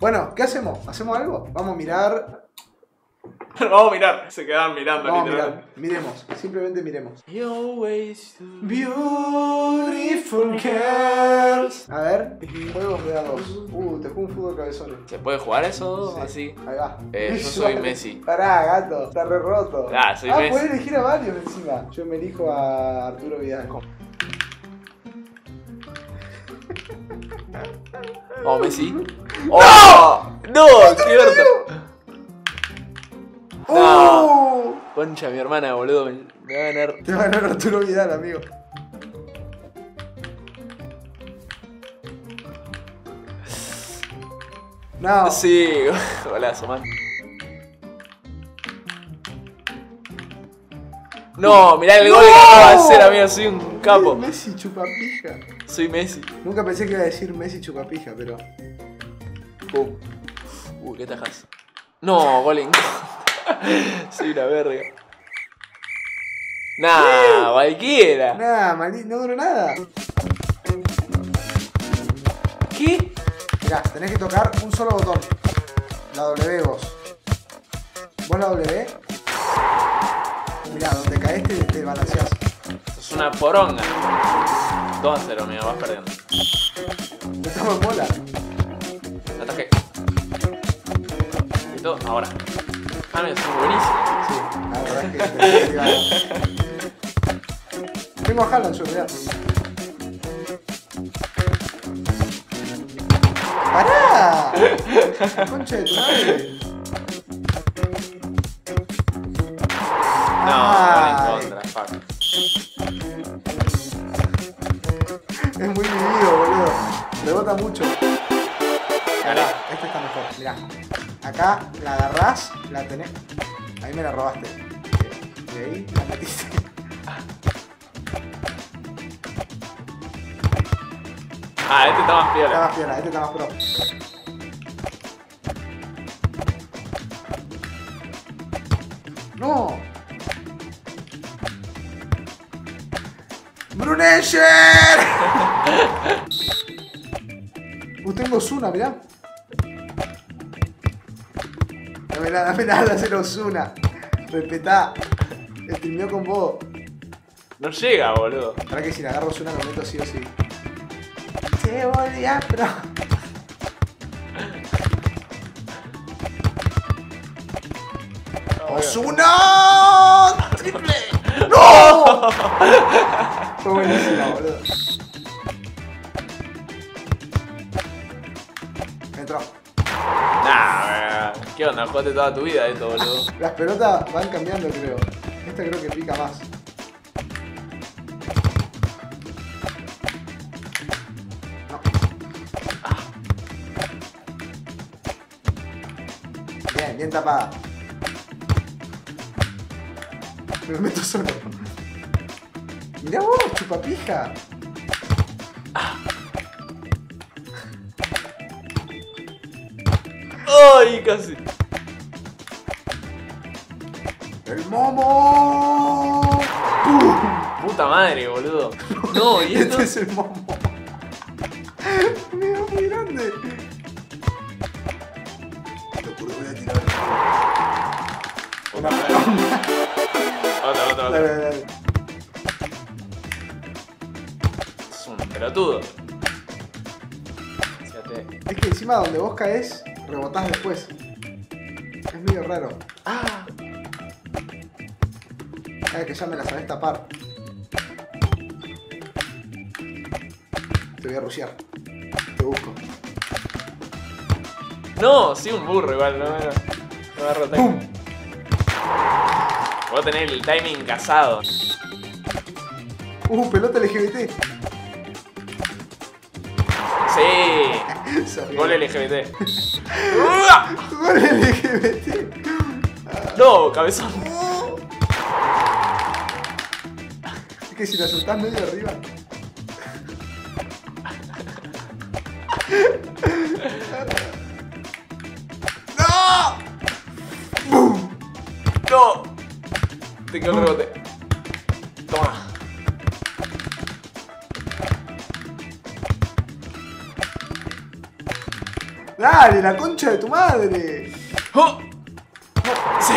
Bueno, ¿qué hacemos? ¿Hacemos algo? Vamos a mirar. Vamos a mirar. Se quedaban mirando, Vamos a literalmente. mirar. Miremos. Simplemente miremos. You always do. Beautiful girls. A ver, juegos de a dos. Uh, te juego un fútbol cabezones. ¿Se puede jugar eso Sí. así? Ahí va. Eh, yo soy Messi. Pará, gato, está re roto. Ah, soy ah, Messi. podés elegir a varios encima. Yo me elijo a Arturo Vidal. Vamos, Messi. ¡Oh! ¡No! ¡Cierto! No. ¡Uh! Concha, mi hermana, boludo. Me, me va a ganar. Te va a ganar Arturo Vidal, amigo. No. Sí, golazo, man. No, mirá el gol que acaba de hacer, amigo. Soy un capo. Messi chupapija. Soy Messi. Nunca pensé que iba a decir Messi chupapija, pero. Pum. Uh, ¿qué tajas? No, gol en. Soy una verga. Nah, cualquiera. Nada, maldito, no duró nada. ¿Qué? Mirá, tenés que tocar un solo botón. La W vos. ¿Vos la W? Mirá, donde caíste te balanceás. Es una poronga. 2 a 0, amigo, vas perdiendo. Estamos en bola. Ahora. Ah, mira, soy buenísimo. Sí, la verdad es que a Haaland, mirá. ¡Pará! Concha de tu madre. La agarrás, la tenés. Ahí me la robaste. Y ahí la metiste. Ah, este está más Está piola. más piola, este está más pro. ¡No! ¡Brunesher! uh, tengo Osuna, mirá. Dame nada, dame nada, hacer Osuna. Respetá. Streameó con vos. No llega, boludo. Para que si le agarro Osuna lo meto sí o sí. Se volvía pro. ¡Osuna! ¡Triple! ¡No! Fue buenísima, boludo. Entró. ¿Qué onda? Jugaste toda tu vida esto, boludo. Las pelotas van cambiando, creo. Esta creo que pica más. Bien, bien tapada. Me lo meto solo. Mirá vos, chupapija. ¡Ay, casi! ¡El momo! Puta madre, boludo. No, y esto. Este es el momo. Mira, muy grande. Lo juro, voy a tirar. Una Otra, otra, Dale, otra. dale, dale. Es un pelotudo. Fíjate. Es que encima donde vos caes, rebotás después. Es medio raro. ¡Ah! Ay, que ya me la sabés tapar. Te voy a rushear. Te busco. No, sí, un burro igual, no, no, no agarro ¡Pum! timing. Puedo tener el timing casado. ¡Uh, pelota LGBT! Sí. Gol LGBT. Gol LGBT. No, cabezón. Es que si la soltás medio arriba. ¡No! ¡Bum! No. Te quedó el rebote. Dale, la concha de tu madre. ¡Oh! ¡Sí!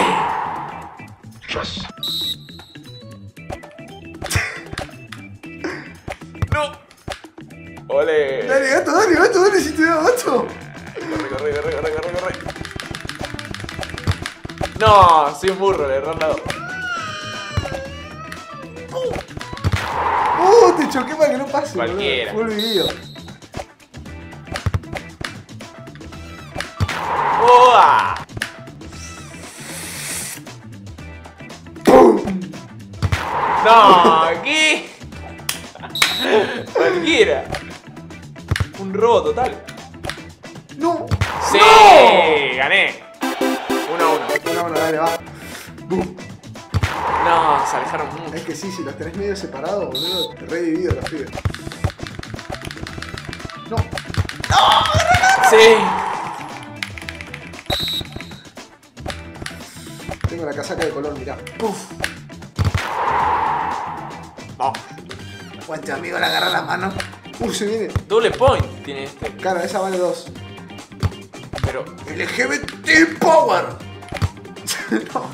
¡No! ¡Ole! Dale, gato, dale, gato, dale, si te da gato. Corre, corre, corre, corre, corre, corre. No, soy un burro, le erré al lado. Uh, te choqué para que no pase. boludo. Cualquiera. Full video. No, ¿qué? Cualquiera. Un robo total. No. Sí, gané. Uno a uno. No, bueno, dale, va. Bum. No, se alejaron mucho. Es que sí, si los tenés medio separados, boludo, te redivido los pibes. No. Sí. Tengo la casaca de color, mirá. Uf. Aguante, amigo, le agarra la mano. Uh, se viene. Doble point tiene este. Cara, esa vale dos. Pero. LGBT Power. no.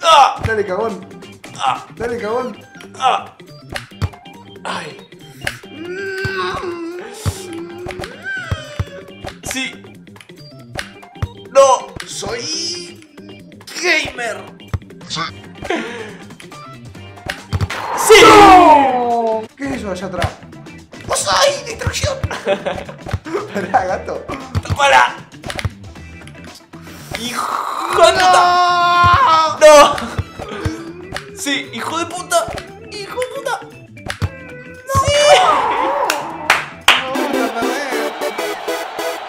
¡Ah! Dale, cagón. ¡Ah! Dale, cagón. ¡Ah! ¡Ay! Sí. No. Soy Gamer. ¿Qué es eso allá atrás? ¡Vos soy distracción! Pará, gato. ¡Para! ¡Hijo de puta! ¡No! Sí, hijo de puta. ¡Hijo de puta!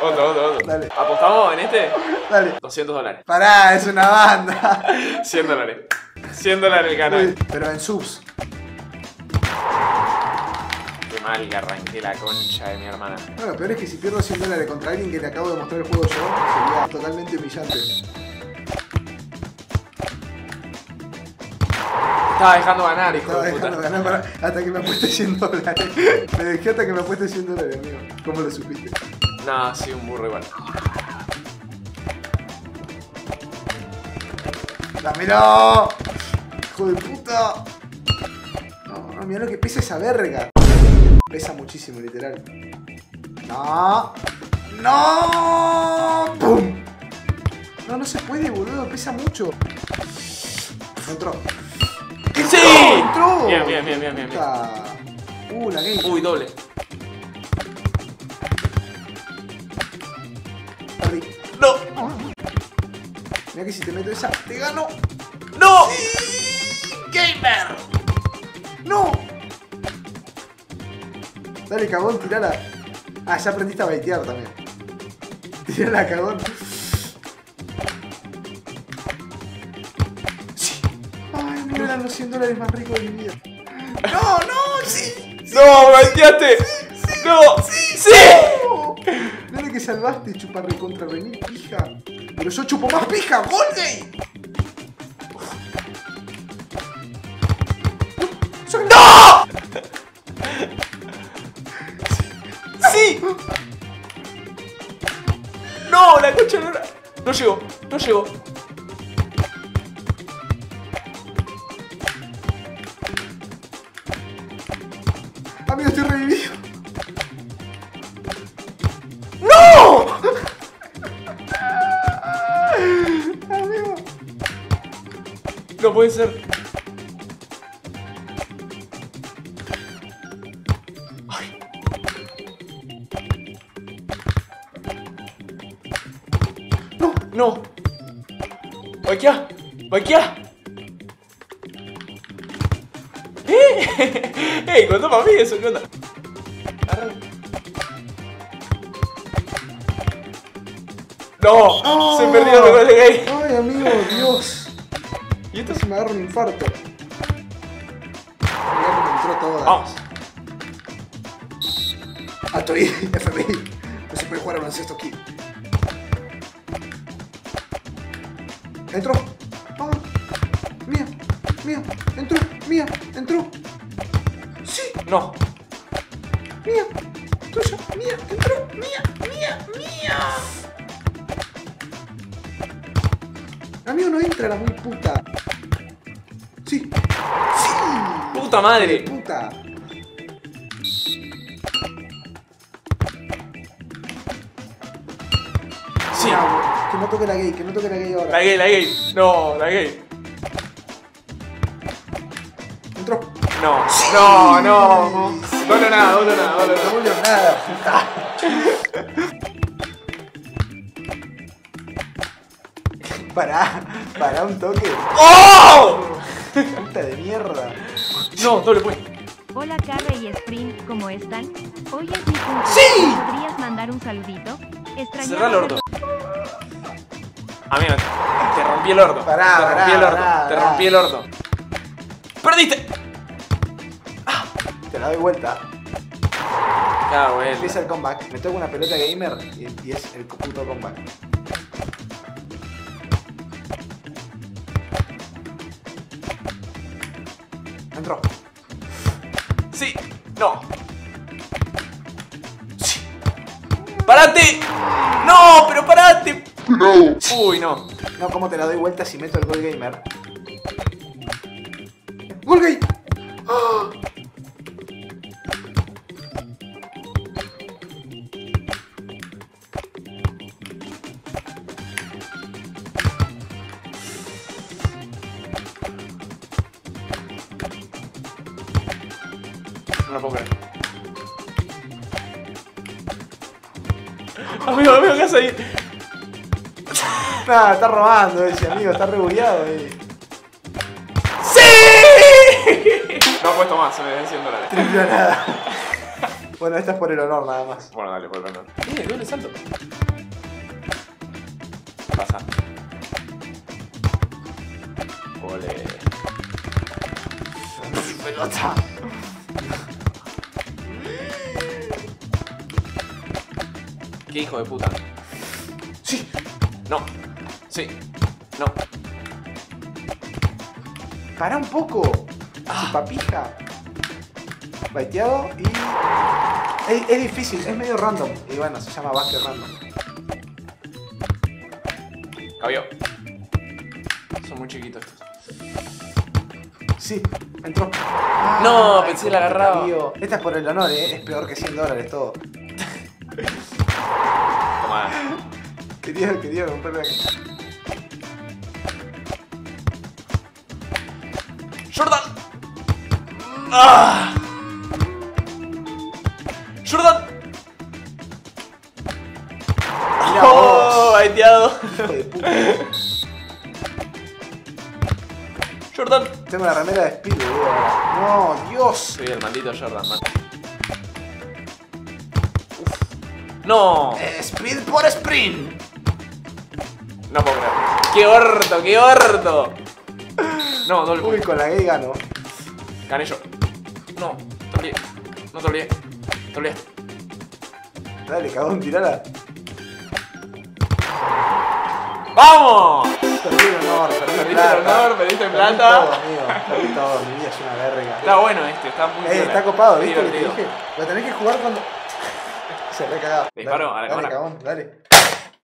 Otro, otro, otro. Dale. ¿Apostamos en este? Dale. 200 dólares. Pará, es una banda. 100 dólares. 100 dólares el canal. Pero en subs. Mal que arranqué la concha de mi hermana. No, lo peor es que si pierdo 100 dólares contra alguien que le acabo de mostrar el juego yo, sería totalmente humillante. Estaba dejando ganar, hijo Estaba de puta. dejando ganar para- hasta que me apueste 100 dólares. Me dejé hasta que me apueste 100 dólares, amigo. ¿Cómo lo supiste? No, sí, un burro igual. ¡Dámelo! ¡Hijo de puta! No, no, mira lo que pesa esa verga. Pesa muchísimo, literal. ¡No! ¡No! ¡Pum! No, no se puede, boludo. Pesa mucho. Entró. ¡Sí! ¡Entró! Bien, bien, bien, bien, bien. Uh, la game. Uy, doble. Perdí. ¡No! Mira que si te meto esa, te gano. ¡No! ¡Gamer! ¡No! Dale, cagón, tirala. Ah, ya aprendiste a baitear también. Tirala, cagón. Sí. Ay, me eran los 100 dólares más ricos de mi vida. ¡No, no! ¡Sí! ¡No, me volteaste! ¡No! ¡Sí! ¡No! Dale que salvaste, chuparre contra René, pija. Pero yo chupo más pija, gol no era- No llegó. Amigo, estoy revivido. ¡No! Amigo. No puede ser. Vaquea. ¿Eh? ¡Ey! Contó para mí eso, ¿qué onda? ¡No! Se perdió el de gay. Ay, amigo, Dios. ¿Y esto se me agarra un infarto. Me entró toda. Vamos. Alto ahí, FBI. No se puede jugar a baloncesto aquí. Entró. Mía. Entró. Mía. Entró. Sí. No. Mía. Tuya. mía, entró, mía, mía, mía. Amigo, no entra la muy puta. Sí. Sí. ¡Puta madre! Puta. Sí. Que no toque la gay, que no toque la gay ahora. La gay, la gay. No, la gay. Entró. No, no, no. Doble nada, doble nada, doble No nada. volvió nada. Pará, pará un toque. ¡Oh! Puta de mierda. No, doble point. Hola Carre y Sprint, ¿cómo están? Hoy es mi cumpleaños. ¡Sí! ¿Podrías mandar un saludito? Extrañaba Cerrá el orto. Amigo, te rompí el orto. Pará, te rompí pará, el orto. pará, te pará. rompí el orto. ¡Perdiste! Te la doy vuelta. Ya, güey. Empieza el comeback. Me toca una pelota gamer y, y es el puto comeback. Entró. Sí. No. Sí. ¡Parate! ¡No! ¡Pero parate! No. Uy, no. No, ¿cómo te la doy vuelta si meto el gol gamer? ¡Gol gay! ¡Ah! No lo puedo creer. Amigo, amigo, ¿qué haces ahí? Nah, está robando ese amigo, está rebugueado ahí. ¡Sí! No he puesto más, se me ven 100 dólares. Triple nada. Bueno, esta es por el honor nada más. Bueno, dale, por el honor. Eh, doble salto. Pasa. Ole. Pelota. Qué hijo de puta. Sí. No. Sí. No. Para un poco. Ah. Papija. Baiteado y. Es, es difícil, es medio random. Y bueno, se llama básquet random. Cabió. Son muy chiquitos estos. Sí, entró. No, pensé la cómo te agarraba. Esta es por el honor, ¿eh? Es peor que 100 dólares todo. Toma. Quería, quería romperla. ¡Jordan! ¡Ah! ¡Jordan! Mirá ¡Oh! Baiteado. ¡Jordan! Tengo la remera de Speed. No, Dios. Soy el maldito Jordan, man. ¡No! Eh, Speed por sprint. No puedo creer. ¡Qué orto, qué orto! No, doble Uy, con la gay gano. Gané yo. No, te olvidé. No te olvidé. Te olvidé. Dale, cagón, tirala. ¡Vamos! Perdí el honor, perdí Perdiste plata. el honor, perdiste Perdí plata. todo, amigo. Perdí todo, mi vida es una verga. Está bueno este, está muy Eh, piola. está copado, ¿viste? Lo que te dije. Lo tenés que jugar cuando. Se re cagado. Disparo Dale, a la dale, dale.